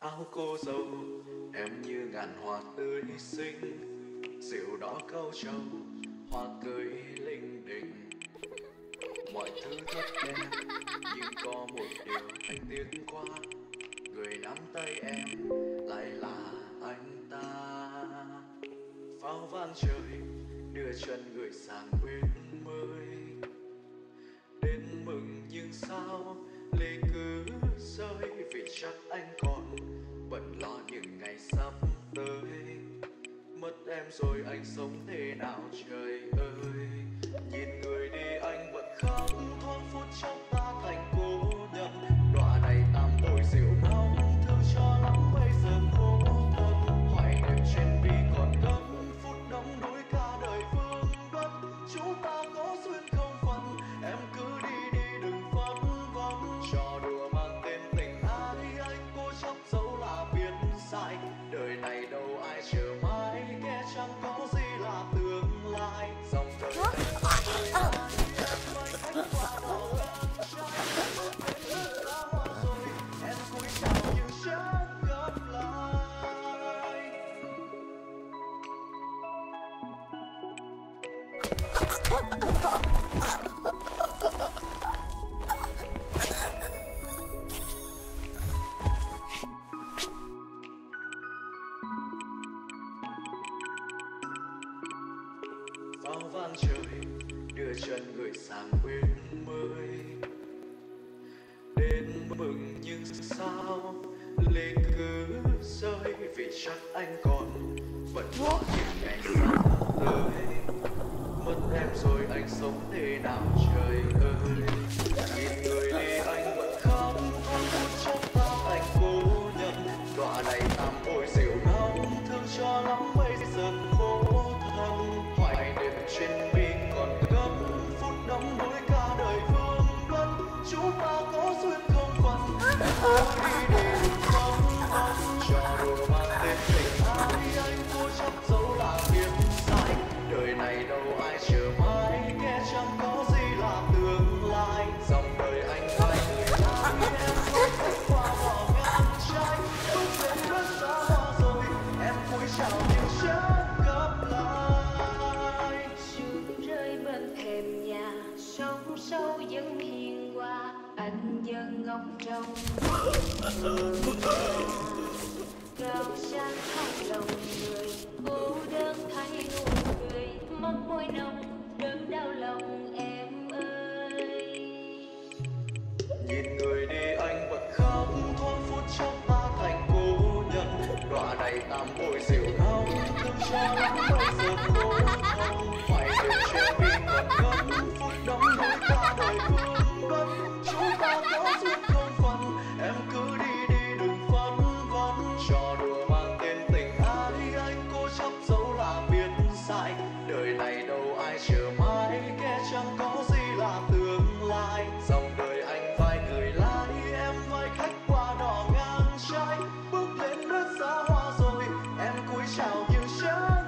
áo cô dâu, em như ngàn hoa tươi xinh. Dịu đỏ câu trầu hoa tươi linh đình. Mọi thứ rất đẹp, nhưng có một điều anh tiếc quá. Người nắm tay em lại là anh ta. Pháo vang trời, đưa chân người sang bên mới. Đến mừng nhưng sao rồi anh sống thế nào trời ơi? Nhìn người đi, anh vẫn khóc, thoáng phút chốc pháo vang trời đưa chân người sang bên mới. Đến mừng nhưng sao rồi anh sống thế nào trời ơi? Nhìn người đi anh bật khóc chốc ta thành cố nhân. Đọa này tam bội rượu nóng thương cho lắm bây giờ khổ thân. Hoài niệm trên mi còn gấp phút đắm đuối cả đời vương vấn. Chúng ta có duyên không phận Thôi đi lạnh anh dân ngóng trông cao sang không lòng người, cô đơn thay nụ cười mắt môi nồng, đớn đau lòng em ơi. Nhìn người đi anh bật khóc thoáng phút trong ta thành cô nhân đọa này tam bội rượu nóng thương cho lắm bây giờ cô how you should.